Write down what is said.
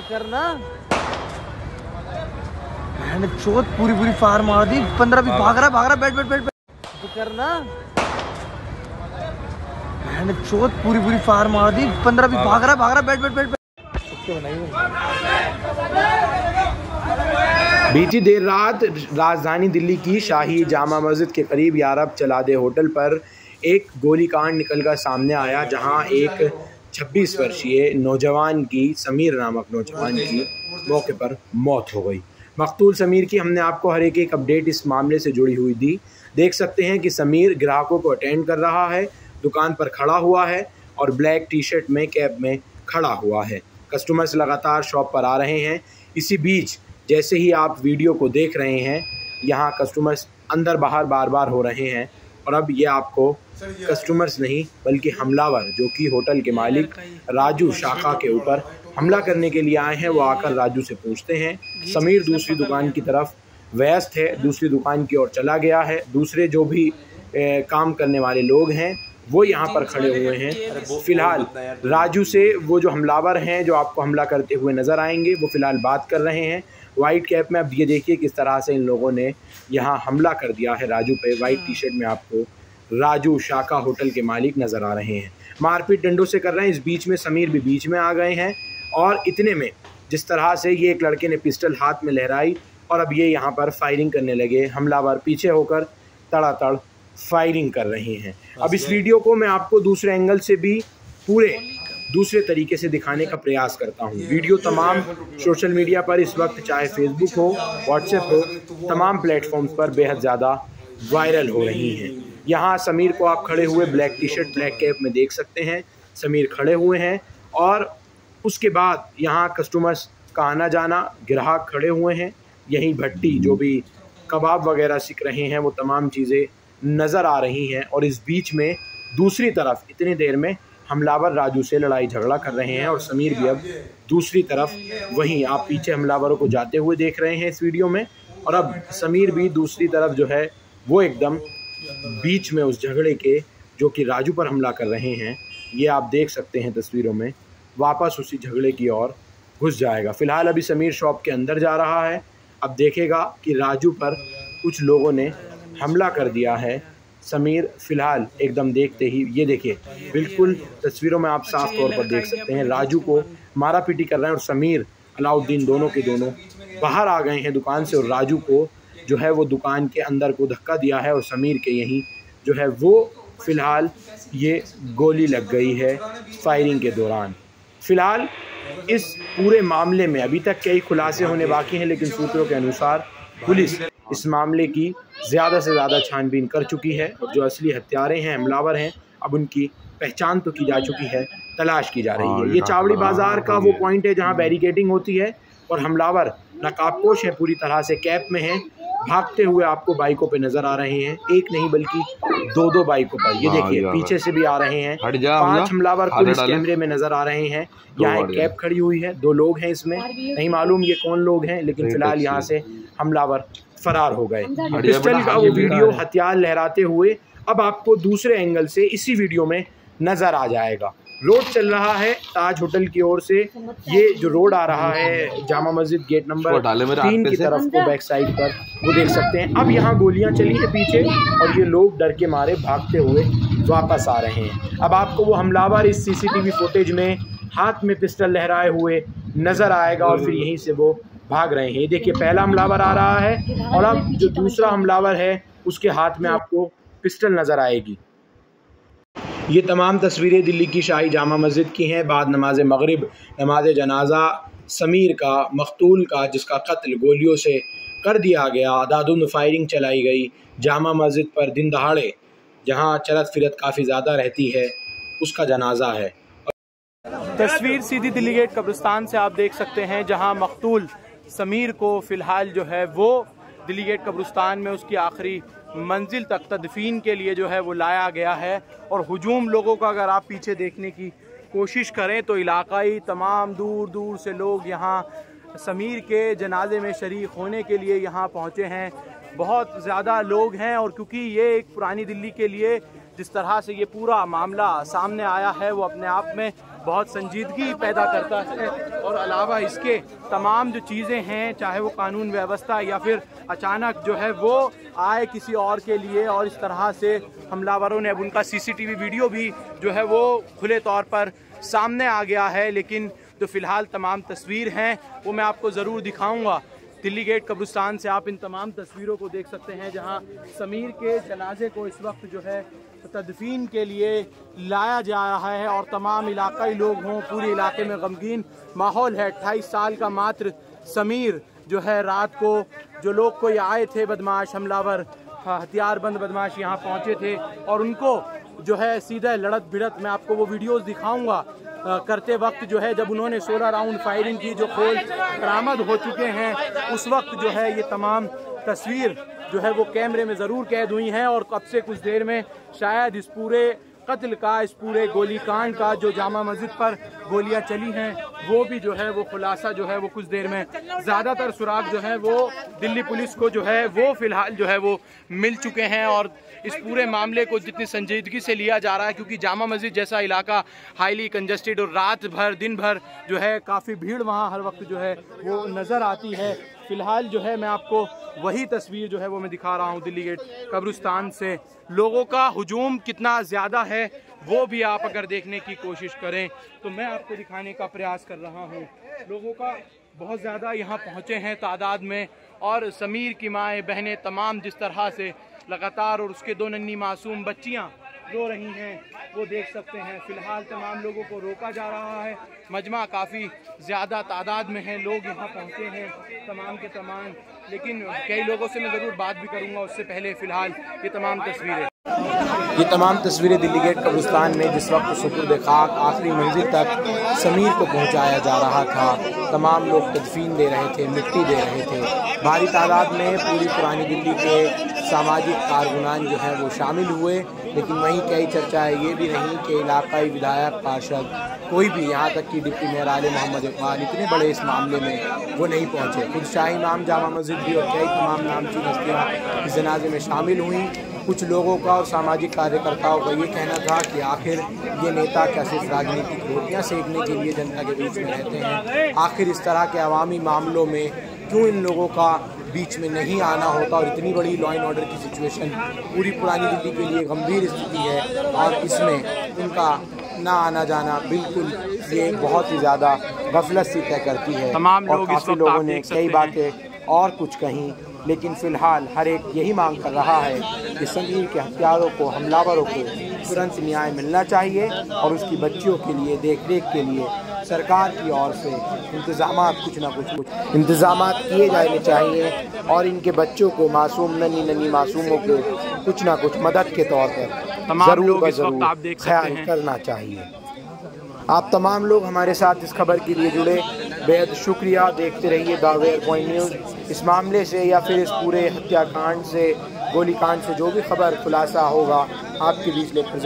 करना। मैंने चोट पूरी पूरी फार मार दी। पंद्रह भी भाग रहा भाग रहा बैठ बैठ बैठ बैठ। करना। मैंने चोट पूरी पूरी फार मार दी। पंद्रह भी भाग रहा भाग रहा बैठ बैठ बैठ बीती देर रात राजधानी दिल्ली की शाही जामा मस्जिद के करीब यारब चलादे होटल पर एक गोलीकांड निकलकर सामने आया, जहाँ एक 26 वर्षीय नौजवान की, समीर नामक नौजवान की मौके पर मौत हो गई। मकतूल समीर की हमने आपको हर एक एक अपडेट इस मामले से जुड़ी हुई दी। देख सकते हैं कि समीर ग्राहकों को अटेंड कर रहा है, दुकान पर खड़ा हुआ है और ब्लैक टी शर्ट में कैब में खड़ा हुआ है। कस्टमर्स लगातार शॉप पर आ रहे हैं। इसी बीच, जैसे ही आप वीडियो को देख रहे हैं, यहाँ कस्टमर्स अंदर बाहर बार बार हो रहे हैं। और अब ये आपको कस्टमर्स नहीं बल्कि हमलावर जो कि होटल के मालिक राजू शाखा के ऊपर हमला करने के लिए आए हैं वो आकर राजू से पूछते हैं। समीर दूसरी दुकान की तरफ़ व्यस्त है दूसरी दुकान की ओर चला गया है। दूसरे जो भी ए, काम करने वाले लोग हैं वो यहाँ पर खड़े हुए हैं। फ़िलहाल राजू से वो जो हमलावर हैं जो आपको हमला करते हुए नज़र आएँगे वो फ़िलहाल बात कर रहे हैं। वाइट कैप में। अब ये देखिए किस तरह से इन लोगों ने यहाँ हमला कर दिया है राजू पे। वाइट टी शर्ट में आपको राजू शाखा होटल के मालिक नज़र आ रहे हैं। मारपीट डंडों से कर रहे हैं। इस बीच में समीर भी बीच में आ गए हैं। और इतने में जिस तरह से ये एक लड़के ने पिस्टल हाथ में लहराई और अब ये यहाँ पर फायरिंग करने लगे। हमलावर पीछे होकर तड़ातड़ फायरिंग कर रहे हैं। अब इस वीडियो को मैं आपको दूसरे एंगल से भी पूरे दूसरे तरीके से दिखाने का प्रयास करता हूँ। वीडियो तमाम सोशल मीडिया पर इस वक्त, चाहे फेसबुक हो व्हाट्सएप हो, तमाम प्लेटफॉर्म्स पर बेहद ज़्यादा वायरल हो रही हैं। यहाँ समीर को आप खड़े हुए black T shirt black cap में देख सकते हैं। समीर खड़े हुए हैं और उसके बाद यहाँ कस्टमर्स का आना जाना ग्राहक खड़े हुए हैं। यहीं भट्टी, जो भी कबाब वगैरह सीख रहे हैं, वो तमाम चीज़ें नज़र आ रही हैं और इस बीच में दूसरी तरफ़, इतनी देर में हमलावर राजू से लड़ाई झगड़ा कर रहे हैं और समीर भी अब दूसरी तरफ़ वहीं आप पीछे हमलावरों को जाते हुए देख रहे हैं इस वीडियो में। और अब समीर भी दूसरी तरफ़ जो है, वो एकदम बीच में उस झगड़े के, जो कि राजू पर हमला कर रहे हैं, ये आप देख सकते हैं तस्वीरों में, वापस उसी झगड़े की ओर घुस जाएगा। फ़िलहाल अभी समीर शॉप के अंदर जा रहा है। अब देखेगा कि राजू पर कुछ लोगों ने हमला कर दिया है। समीर, फ़िलहाल एकदम देखते ही, ये देखिए, बिल्कुल तस्वीरों में आप साफ़ तौर पर देख सकते हैं, राजू को मारा पीटी कर रहे हैं और समीर, अलाउद्दीन दोनों के दोनों बाहर आ गए हैं दुकान से और राजू को जो है वो दुकान के अंदर को धक्का दिया है और समीर के यहीं जो है वो फ़िलहाल ये गोली लग गई है फायरिंग के दौरान। फ़िलहाल इस पूरे मामले में अभी तक कई खुलासे होने बाकी हैं, लेकिन सूत्रों के अनुसार पुलिस इस मामले की ज़्यादा से ज़्यादा छानबीन कर चुकी है और जो असली हत्यारे हैं हमलावर हैं अब उनकी पहचान तो की जा चुकी है तलाश की जा रही है। ये चावड़ी बाज़ार का वो पॉइंट है जहाँ बैरिकेडिंग होती है और हमलावर नकाबपोश है पूरी तरह से कैप में हैं भागते हुए आपको बाइकों पे नज़र आ रहे हैं। एक नहीं बल्कि दो दो बाइकों पर ये देखिए पीछे से भी आ रहे हैं। पाँच हमलावर पुलिस कैमरे में नज़र आ रहे हैं। यहाँ एक कैब खड़ी हुई है। दो लोग हैं इसमें। नहीं मालूम ये कौन लोग हैं लेकिन फ़िलहाल यहाँ से हमलावर फरार हो गए। पिस्टल का वो वीडियो हथियार लहराते हुए अब आपको दूसरे एंगल से इसी वीडियो में नज़र आ जाएगा। रोड चल रहा है ताज होटल की ओर से। ये जो रोड आ रहा है जामा मस्जिद गेट नंबर तीन की तरफ़ को बैक साइड पर वो देख सकते हैं। अब यहाँ गोलियाँ चली है पीछे और ये लोग डर के मारे भागते हुए वापस आ रहे हैं। अब आपको वो हमलावर इस सीसीटीवी फुटेज में हाथ में पिस्टल लहराए हुए नज़र आएगा और फिर यहीं से वो भाग रहे हैं। देखिए पहला हमलावर आ रहा है और अब जो दूसरा हमलावर है उसके हाथ में आपको पिस्टल नज़र आएगी। ये तमाम तस्वीरें दिल्ली की शाही जामा मस्जिद की हैं। बाद नमाज़ मगरब, नमाज़ जनाजा, समीर का मकतूल का, जिसका कत्ल गोलियों से कर दिया गया दादुन फायरिंग चलाई गई, जामा मस्जिद पर दिन दहाड़े, जहाँ चलत फिरत काफ़ी ज़्यादा रहती है, उसका जनाजा है। तस्वीर सीधी दिल्ली गेट कब्रिस्तान से आप देख सकते हैं, जहाँ मकतूल समीर को फ़िलहाल जो है वो दिल्ली गेट कब्रिस्तान में उसकी आखिरी मंजिल तक तदफीन के लिए जो है वो लाया गया है। और हजूम लोगों का अगर आप पीछे देखने की कोशिश करें तो इलाकाई तमाम दूर दूर से लोग यहाँ समीर के जनाजे में शरीक होने के लिए यहाँ पहुँचे हैं। बहुत ज़्यादा लोग हैं और क्योंकि ये एक पुरानी दिल्ली के लिए जिस तरह से ये पूरा मामला सामने आया है, वो अपने आप में बहुत संजीदगी पैदा करता है। और अलावा इसके तमाम जो चीज़ें हैं, चाहे वो कानून व्यवस्था या फिर अचानक जो है वो आए किसी और के लिए और इस तरह से हमलावरों ने अब उनका सीसीटीवी वीडियो भी जो है वो खुले तौर पर सामने आ गया है। लेकिन जो फ़िलहाल तमाम तस्वीर हैं, वो मैं आपको ज़रूर दिखाऊँगा। दिल्ली गेट कब्रिस्तान से आप इन तमाम तस्वीरों को देख सकते हैं, जहाँ समीर के जनाजे को इस वक्त जो है तदफीन के लिए लाया जा रहा है और तमाम इलाकाई लोग हों, पूरे इलाके में गमगीन माहौल है। अट्ठाईस साल का मात्र समीर जो है रात को, जो लोग कोई आए थे बदमाश, हमलावर हथियार बंद बदमाश यहाँ पहुँचे थे और उनको जो है सीधा लड़त भिड़त मैं आपको वो वीडियोस दिखाऊँगा करते वक्त जो है जब उन्होंने 16 राउंड फायरिंग की, जो खोल बरामद हो चुके हैं, उस वक्त जो है ये तमाम तस्वीर जो है वो कैमरे में ज़रूर कैद हुई हैं और कब से कुछ देर में शायद इस पूरे कत्ल का, इस पूरे गोलीकांड का जो जामा मस्जिद पर गोलियाँ चली हैं, वो भी जो है, वो खुलासा जो है, वो कुछ देर में। ज़्यादातर सुराग जो है, वो दिल्ली पुलिस को जो है, वो फ़िलहाल जो है, वो मिल चुके हैं और इस पूरे मामले को जितनी संजीदगी से लिया जा रहा है, क्योंकि जामा मस्जिद जैसा इलाका हाईली कंजस्टेड और रात भर, दिन भर जो है, काफ़ी भीड़ वहाँ हर वक्त जो है, वो नज़र आती है। फ़िलहाल जो है, मैं आपको वही तस्वीर जो है, वो मैं दिखा रहा हूँ दिल्ली गेट कब्रिस्तान से। लोगों का हजूम कितना ज़्यादा है वो भी आप अगर देखने की कोशिश करें तो मैं आपको दिखाने का प्रयास कर रहा हूँ। लोगों का बहुत ज़्यादा यहाँ पहुँचे हैं तादाद में, और समीर की माएँ, बहनें तमाम जिस तरह से लगातार और उसके दो नन्ही मासूम बच्चियाँ रो रही हैं, वो देख सकते हैं। फ़िलहाल तमाम लोगों को रोका जा रहा है। मजमा काफ़ी ज़्यादा तादाद में है, लोग यहाँ पहुँचे हैं तमाम के तमाम। लेकिन कई लोगों से मैं ज़रूर बात भी करूँगा, उससे पहले फ़िलहाल ये तमाम तस्वीरें। ये तमाम तस्वीरें दिल्ली गेट कब्रिस्तान में जिस वक्त सुपुर्द खाक आखिरी मंजिल तक समीर को पहुँचाया जा रहा था, तमाम लोग तदफीन दे रहे थे, मिट्टी दे रहे थे। भारी तादाद में पूरी पुरानी दिल्ली के सामाजिक कारकुनान जो है वो शामिल हुए, लेकिन वहीं कई चर्चा है, ये भी नहीं कि इलाकाई विधायक, पार्षद, कोई भी यहाँ तक कि डिप्टी मेयर आल मोहम्मद इकबाल इतने बड़े इस मामले में वो नहीं पहुँचे। खुद शाही इमाम जामा मस्जिद भी और कई तमाम नामची हस्तियाँ इस जनाजे में शामिल हुई। कुछ लोगों का और सामाजिक कार्यकर्ताओं का ये कहना था कि आखिर ये नेता क्या सिर्फ़ राजनीतिक रोटियाँ सेकने के लिए जनता के बीच में रहते हैं? आखिर इस तरह के अवामी मामलों में क्यों इन लोगों का बीच में नहीं आना होता और इतनी बड़ी लॉ एंड ऑर्डर की सिचुएशन पूरी पुरानी दिल्ली के लिए गंभीर स्थिति है और इसमें उनका ना आना जाना बिल्कुल ये बहुत ही ज़्यादा गफलत सी तय करती है तमाम और लोग काफ़ी लोगों ने कई बातें और कुछ कहीं। लेकिन फ़िलहाल हर एक यही मांग कर रहा है कि समीर के हथियारों को हमलावरों को तुरंत न्याय मिलना चाहिए और उसकी बच्चियों के लिए देख रेख के लिए सरकार की ओर से इंतज़ाम कुछ ना कुछ कुछ इंतज़ाम किए जाने चाहिए और इनके बच्चों को मासूम नन्ही नन्ही मासूमों को कुछ ना कुछ मदद के तौर पर तमाम ज़रूर लोग ख्याल करना चाहिए। आप तमाम लोग हमारे साथ इस खबर के लिए जुड़े। बेहद शुक्रिया, देखते रहिए दावेर पॉइंट न्यूज़। इस मामले से या फिर इस पूरे हत्याकांड से, गोलीकांड से जो भी खबर, खुलासा होगा, आपके बीच लेकर